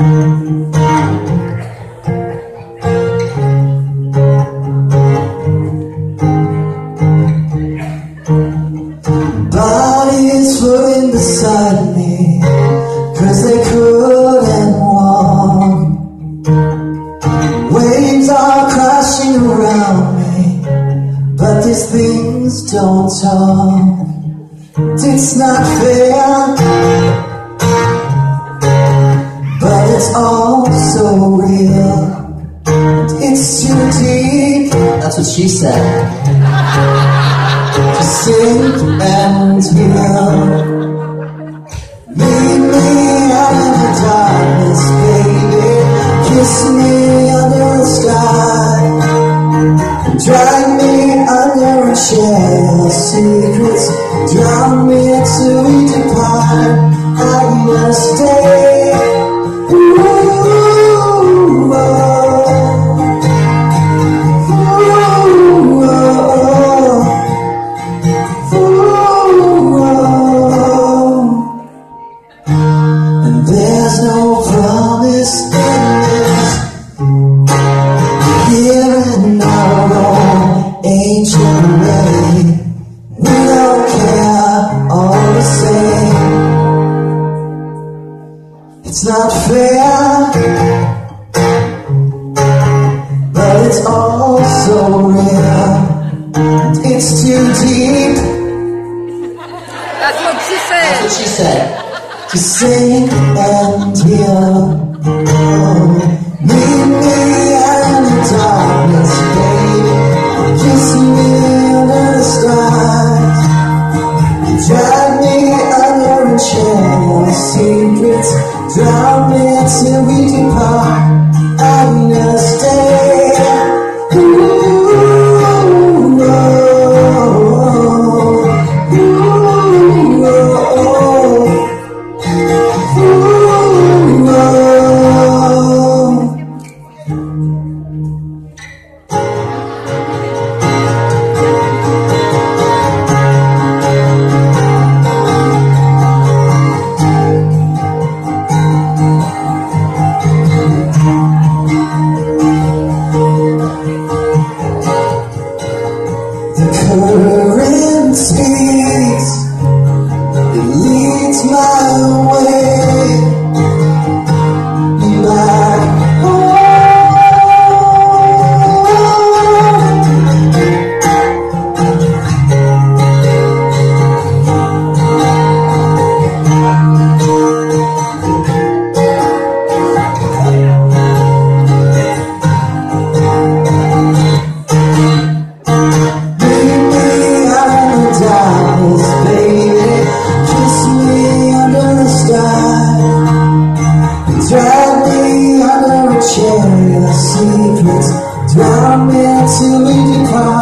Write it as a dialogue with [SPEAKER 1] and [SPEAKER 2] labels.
[SPEAKER 1] Bodies were in beside me Cause they couldn't walk Waves are crashing around me But these things don't talk It's not fair. It's all so real. It's too deep. That's what she said. To sink and heal. There's no promise in this. Here in our own ancient way We don't care all the same. It's not fair But it's all so rare It's too deep.
[SPEAKER 2] That's what she said.
[SPEAKER 1] That's what she said. To sing and hear. Oh, meet me in the darkness, baby. Kiss me under the stars. Drag me under a chair. Secrets drown me till we depart. The current secrets drown there till we die.